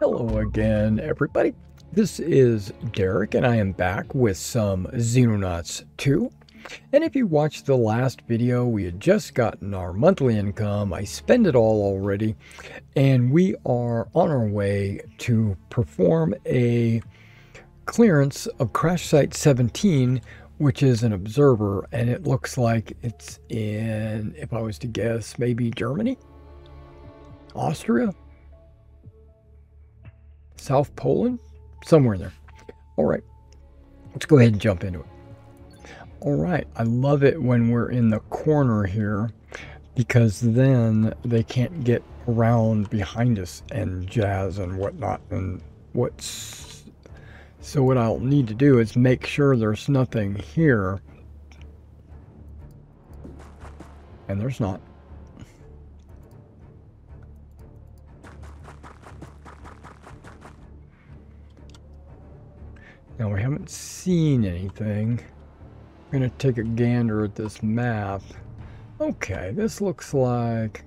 Hello again, everybody. This is Derek, and I am back with some Xenonauts 2. And if you watched the last video, we had just gotten our monthly income. I spent it all already, and we are on our way to perform a clearance of Crash Site 17, which is an observer, and it looks like it's in, if I was to guess, maybe Germany? Austria? South Poland? Somewhere in there. All right, let's go ahead and jump into it. All right, I love it when we're in the corner here because then they can't get around behind us and jazz and whatnot. And what's so what I'll need to do is make sure there's nothing here. And there's not. Now we haven't seen anything. I'm to take a gander at this map. Okay, this looks like...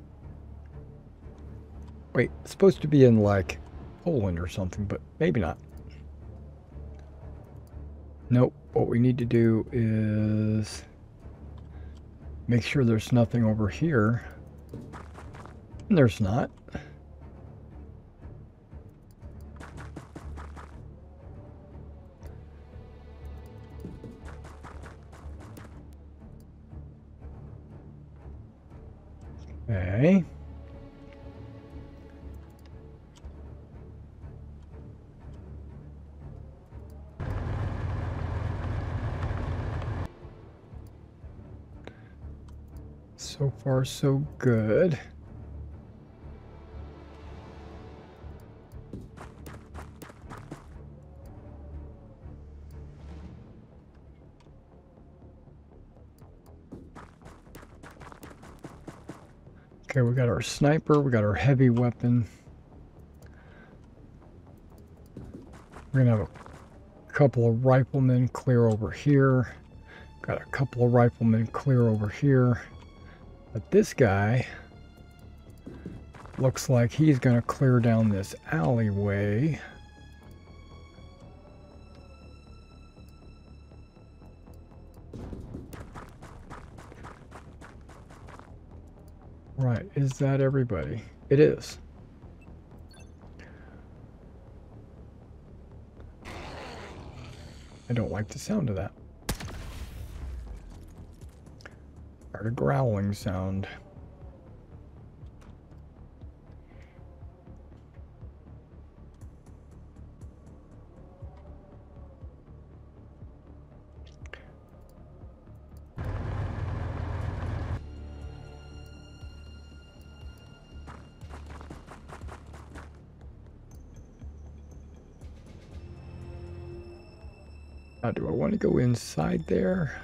Wait, supposed to be in like Poland or something, but maybe not. Nope, what we need to do is make sure there's nothing over here. And there's not. Far, so good. Okay, we got our sniper, we got our heavy weapon. We're gonna have a couple of riflemen clear over here. Got a couple of riflemen clear over here. But this guy looks like he's gonna clear down this alleyway. Right, is that everybody? It is. I don't like the sound of that. Heard a growling sound. Now, do I want to go inside there?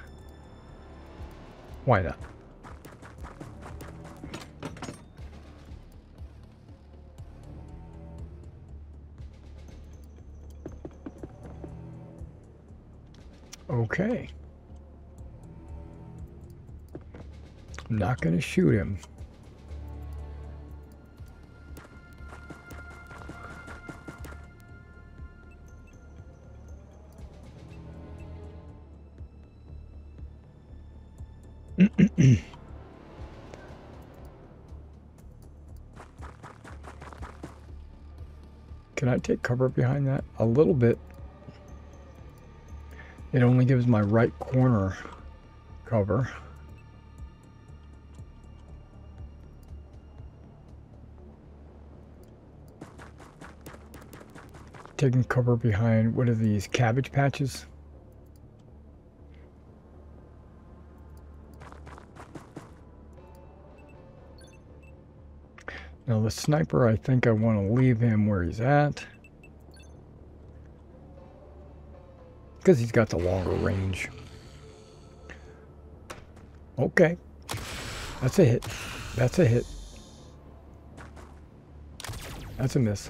Why not? Okay. I'm not going to shoot him. Take cover behind that? A little bit. It only gives my right corner cover. Taking cover behind, what are these, cabbage patches? Now the sniper, I think I want to leave him where he's at. Because he's got the longer range. Okay. That's a hit. That's a hit. That's a miss.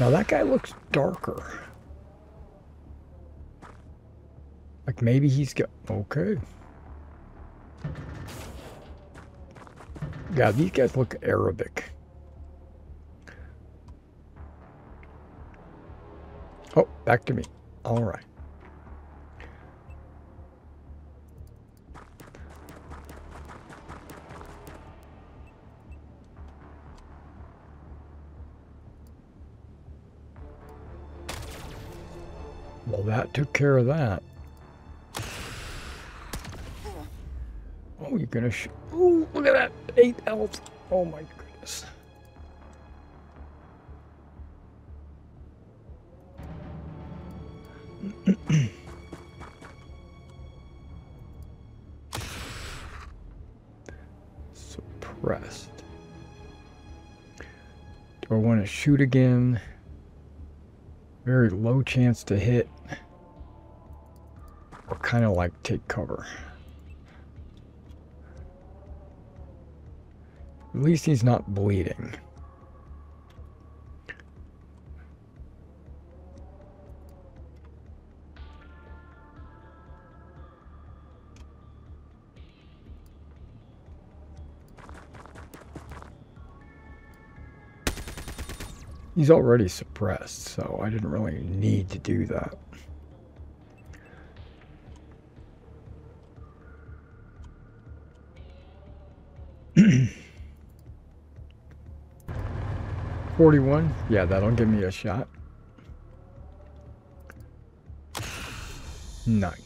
Now that guy looks darker. Like maybe he's got... Okay. Yeah, these guys look Arabic. Oh, back to me. All right. Well, that took care of that. Oh, you're gonna sh- Oh, look at that! Eight health! Oh my goodness. Suppressed. Do I want to shoot again? Very low chance to hit. Or kind of like take cover. At least he's not bleeding. He's already suppressed, so I didn't really need to do that. Forty-one? Yeah, that'll give me a shot. Nice.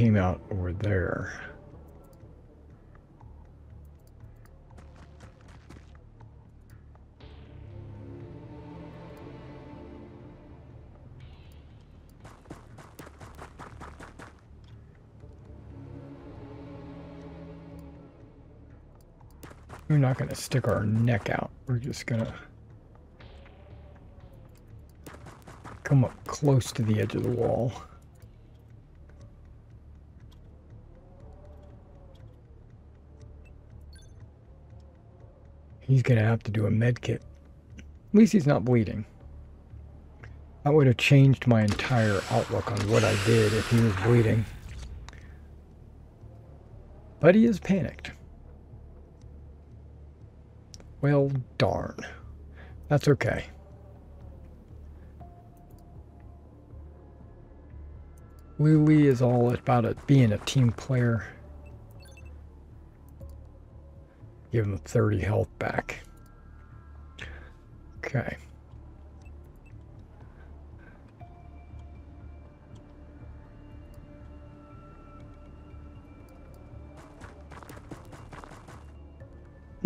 Came out over there. We're not going to stick our neck out. We're just going to come up close to the edge of the wall. He's going to have to do a med kit. At least he's not bleeding. That would have changed my entire outlook on what I did if he was bleeding. But he is panicked. Well, darn. That's okay. Lily is all about it being a team player. Give him 30 health back. Okay.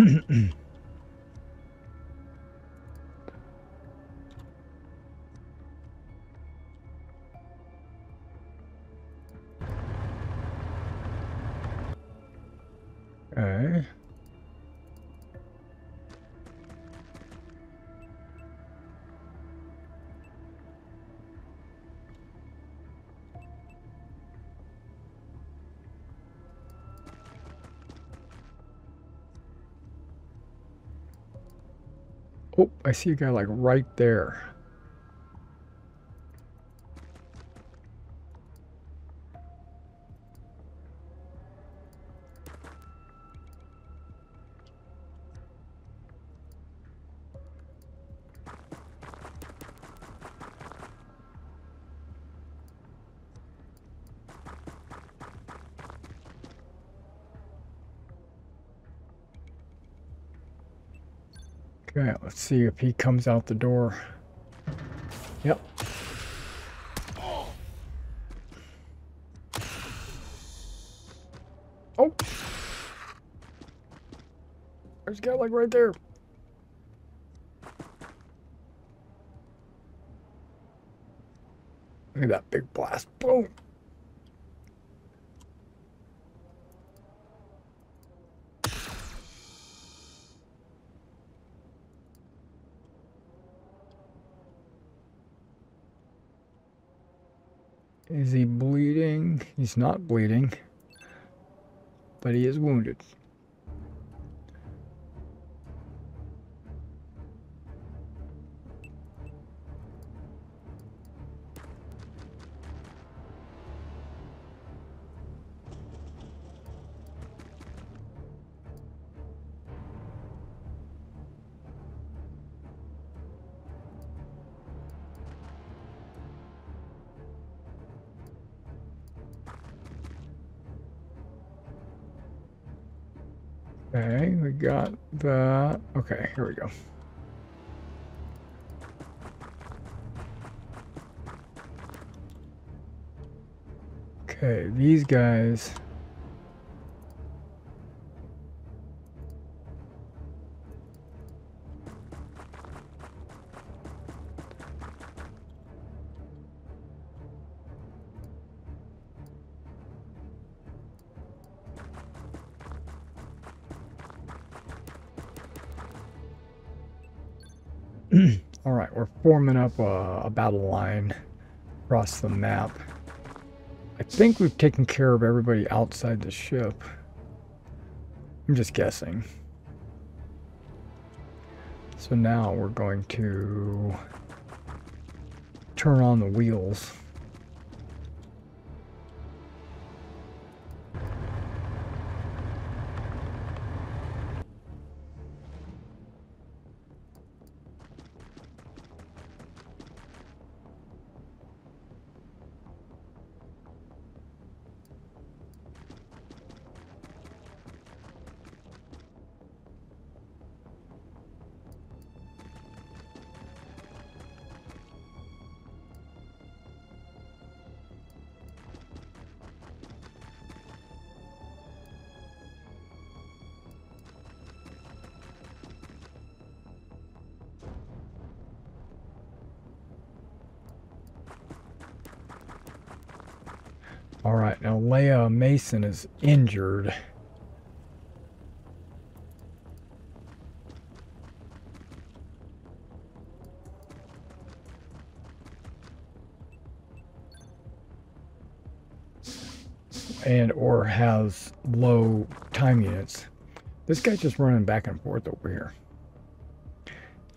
okay. see a guy like right there. Okay, let's see if he comes out the door. Yep. Oh! There's a guy like right there. Look at that big blast. Boom! Is he bleeding? He's not bleeding. but he is wounded. Okay, we got that. Okay, here we go. Okay, these guys. Forming up a, a, battle line across the map. I think we've taken care of everybody outside the ship. I'm just guessing. So now we're going to turn on the wheels. Mason is injured. and or has low time units. This guy's just running back and forth over here.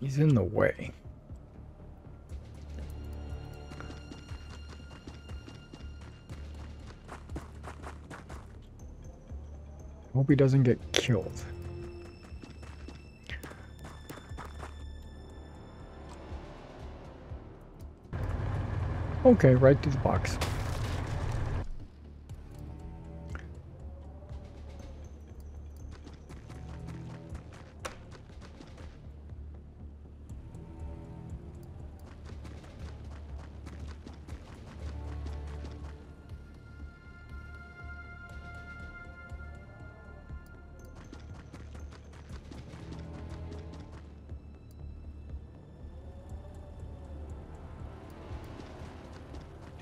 He's in the way. Hope he doesn't get killed. Okay, right to the box.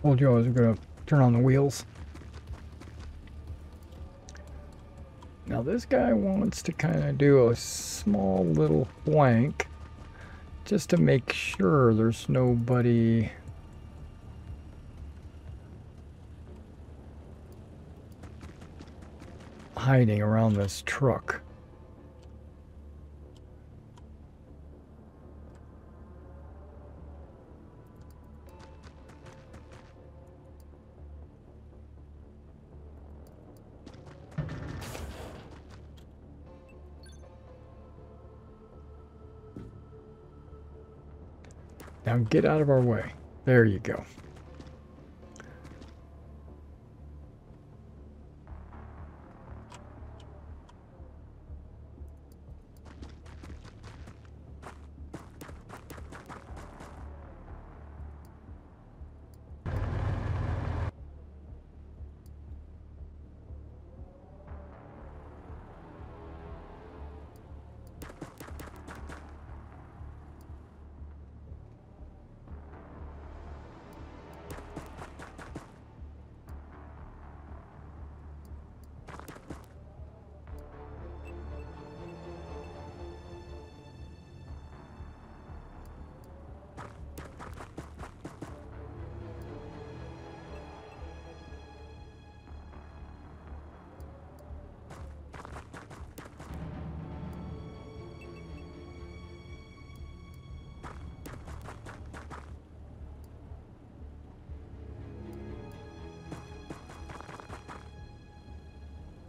Told you I was going to turn on the wheels. Now this guy wants to kind of do a small little flank just to make sure there's nobody hiding around this truck. Now get out of our way. There you go.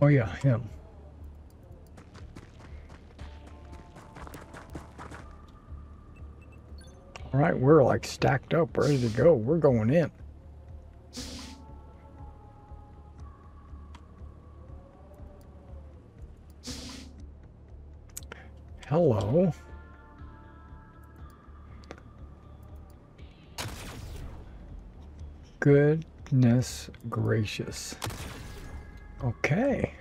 Oh yeah, him. All right, we're like stacked up, ready to go. We're going in. Hello. Goodness gracious. Okay.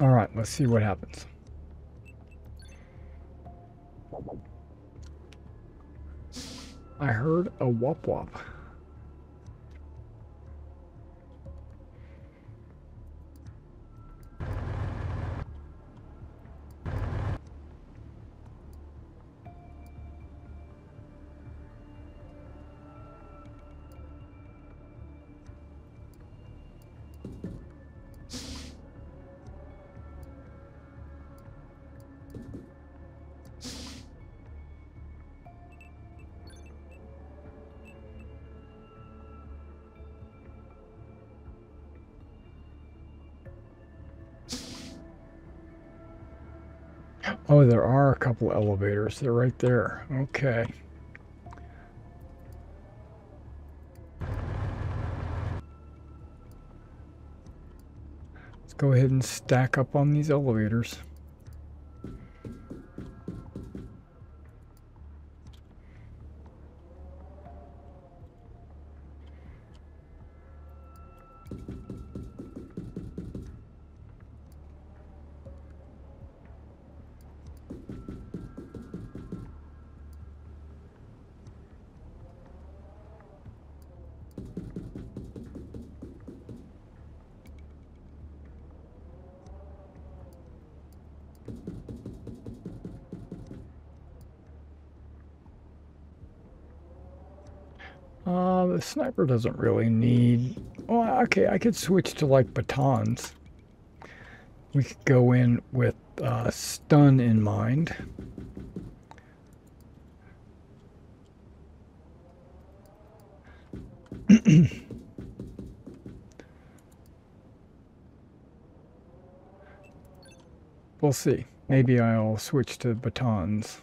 All right, let's see what happens. I heard a wop wop. Oh, there are a couple elevators. They're right there. Okay. Let's go ahead and stack up on these elevators. The sniper doesn't really need... Well, okay, I could switch to, like, batons. We could go in with uh, stun in mind. we'll see. Maybe I'll switch to batons.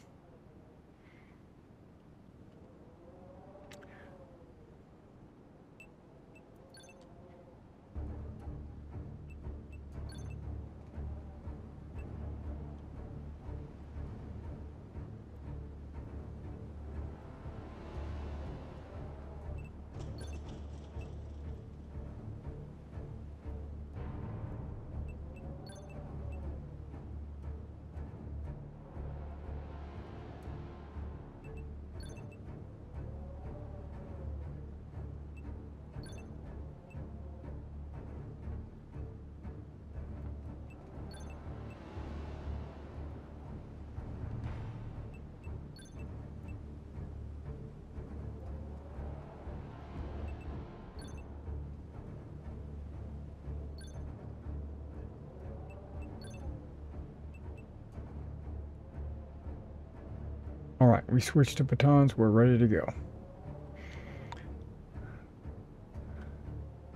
All right, we switched to batons. We're ready to go.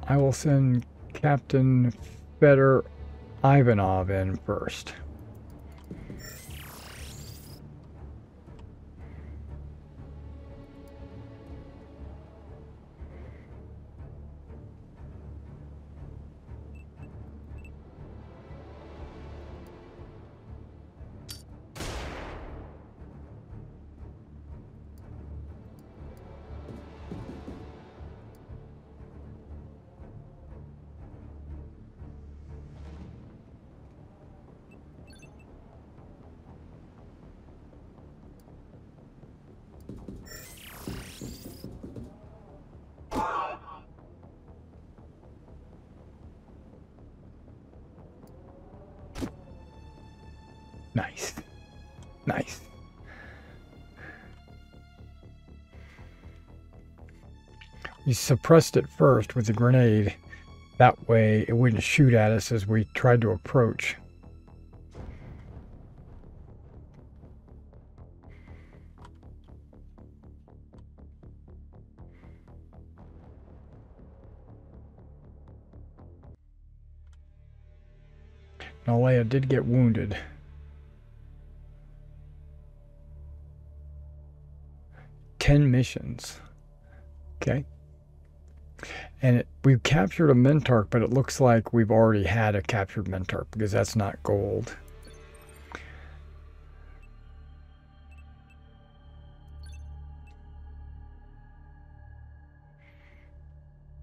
I will send Captain Fedor Ivanov in first. Suppressed it first with the grenade. That way it wouldn't shoot at us as we tried to approach. Now Leia did get wounded. 10 missions. Okay. And it, we've captured a Mentarch, but it looks like we've already had a captured Mentarch because that's not gold.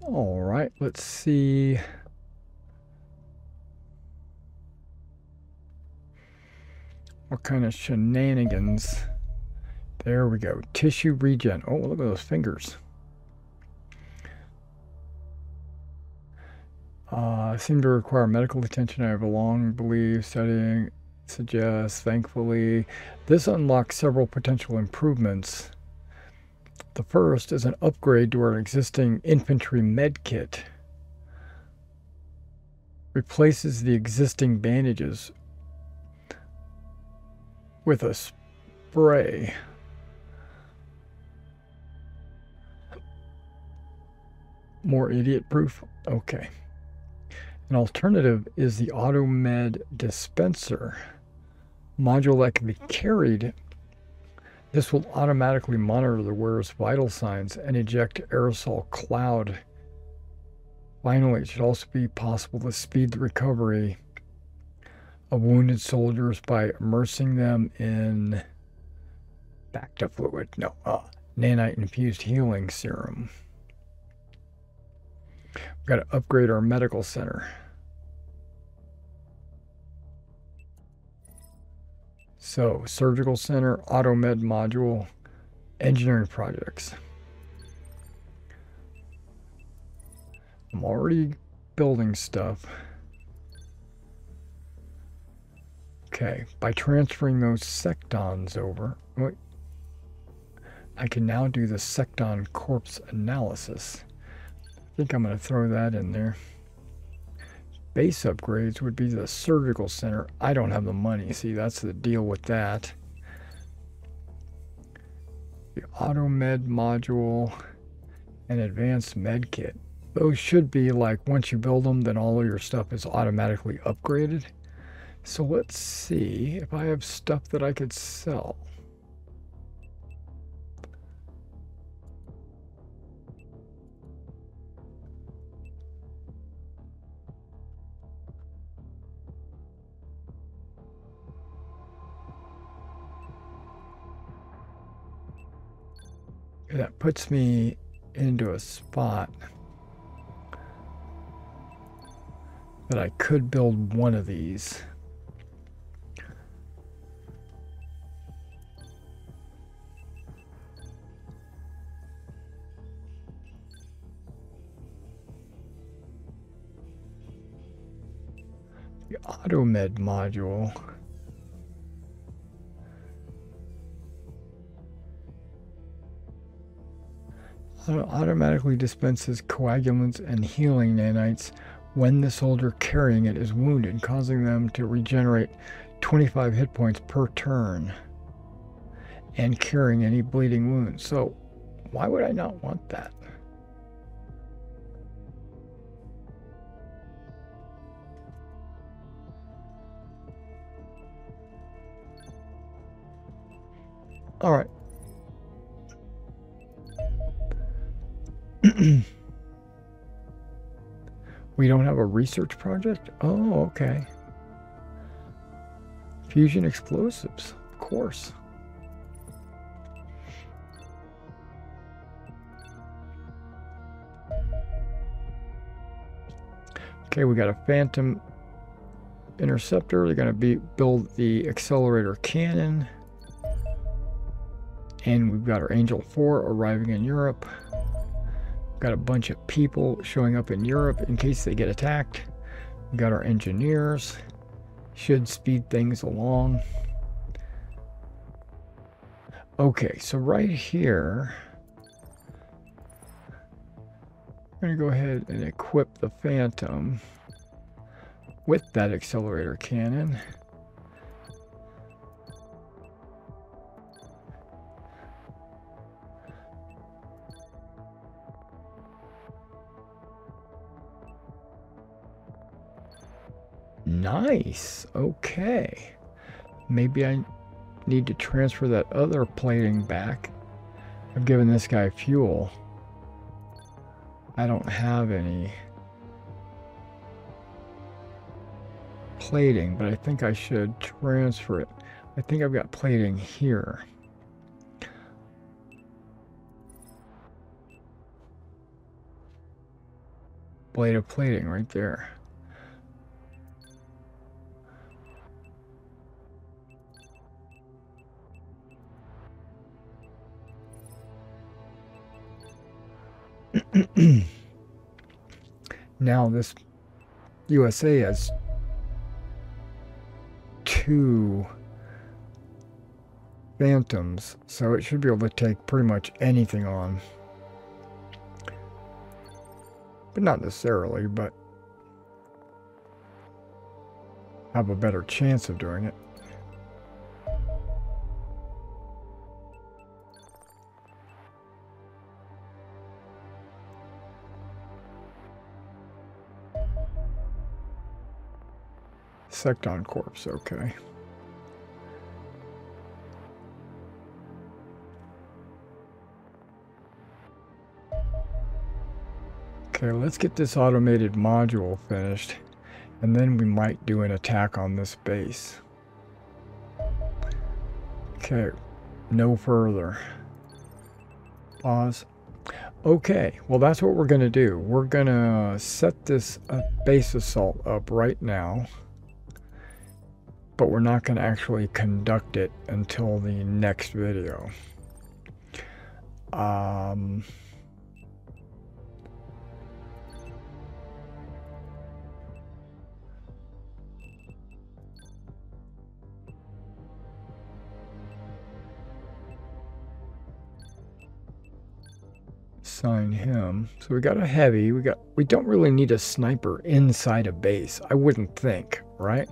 All right, let's see. What kind of shenanigans there we go. Tissue regen. Oh, look at those fingers. Uh, seem to require medical attention. I have a long belief studying suggests, thankfully. This unlocks several potential improvements. The first is an upgrade to our existing infantry med kit. Replaces the existing bandages with a spray. More idiot proof? Okay. An alternative is the AutoMed dispenser module that can be carried. This will automatically monitor the wearer's vital signs and eject aerosol cloud. Finally, it should also be possible to speed the recovery of wounded soldiers by immersing them in bacta fluid. No, uh, nanite infused healing serum. We've got to upgrade our medical center. So, surgical center, auto med module, engineering projects. I'm already building stuff. Okay, by transferring those sectons over, I can now do the secton corpse analysis. I think I'm going to throw that in there. Base upgrades would be the surgical center. I don't have the money. See, that's the deal with that. The auto med module and advanced med kit. Those should be like once you build them, then all of your stuff is automatically upgraded. So let's see if I have stuff that I could sell. That puts me into a spot that I could build one of these. The AutoMed module automatically dispenses coagulants and healing nanites when the soldier carrying it is wounded, causing them to regenerate 25 hit points per turn. and curing any bleeding wounds. So why would I not want that? All right. we don't have a research project? Oh, okay. Fusion explosives, of course. Okay, we got a Phantom interceptor. They're going to be build the accelerator cannon. And we've got our Angel 4 arriving in Europe. Got a bunch of people showing up in Europe in case they get attacked. We've got our engineers. Should speed things along. Okay, so right here, I'm going to go ahead and equip the Phantom with that accelerator cannon. Nice. Okay. Maybe I need to transfer that other plating back. I've given this guy fuel. I don't have any plating, but I think I should transfer it. I think I've got plating here. Blade of plating right there. now this USA has two phantoms, so it should be able to take pretty much anything on. But not necessarily, but have a better chance of doing it. Secton corpse, okay. Okay, let's get this automated module finished, and then we might do an attack on this base. Okay, no further. Pause. Okay, well that's what we're going to do. We're going to set this uh, base assault up right now but we're not going to actually conduct it until the next video. Um, sign him. So we got a heavy. We got. We don't really need a sniper inside a base. I wouldn't think, right?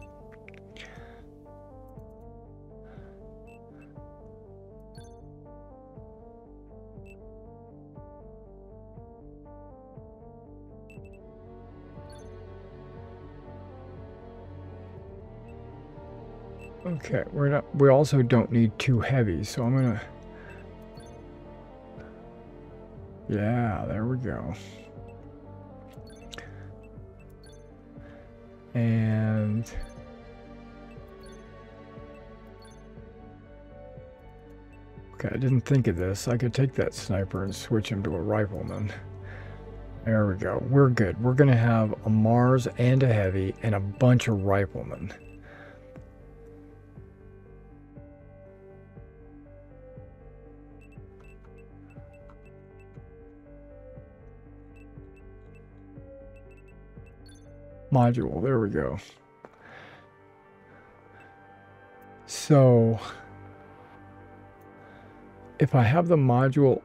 Okay, we're not. We also don't need too heavy, so I'm gonna. Yeah, there we go. And okay, I didn't think of this. I could take that sniper and switch him to a rifleman. There we go. We're good. We're gonna have a Mars and a heavy and a bunch of riflemen. module. There we go. So if I have the module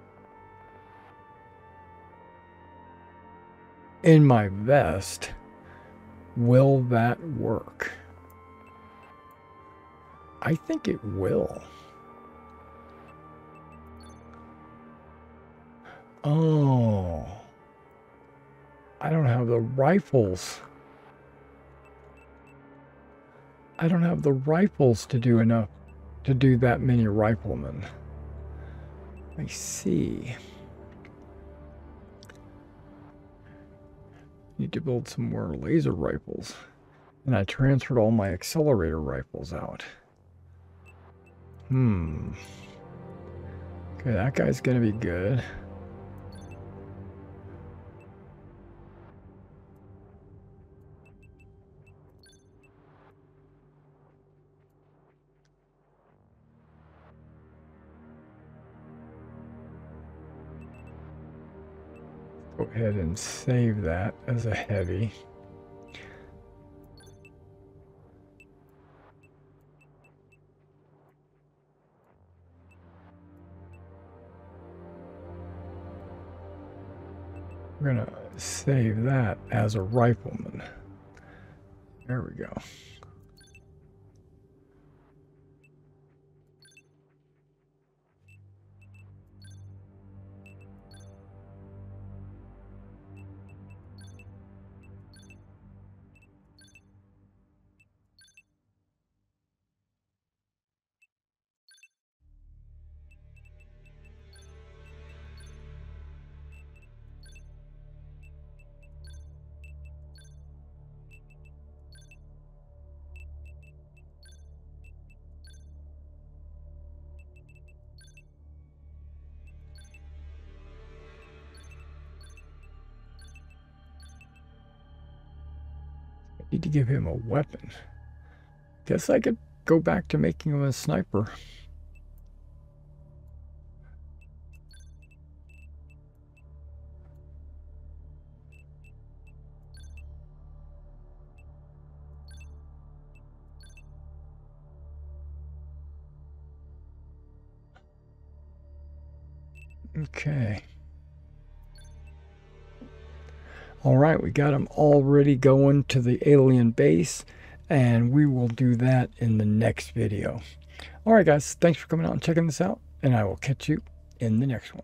in my vest, will that work? I think it will. Oh, I don't have the rifles. I don't have the rifles to do enough to do that many riflemen. I see. Need to build some more laser rifles. And I transferred all my accelerator rifles out. Hmm. Okay, that guy's gonna be good. Ahead and save that as a heavy. We're going to save that as a rifleman. There we go. Need to give him a weapon. Guess I could go back to making him a sniper. We got them already going to the alien base, and we will do that in the next video. All right, guys, thanks for coming out and checking this out, and I will catch you in the next one.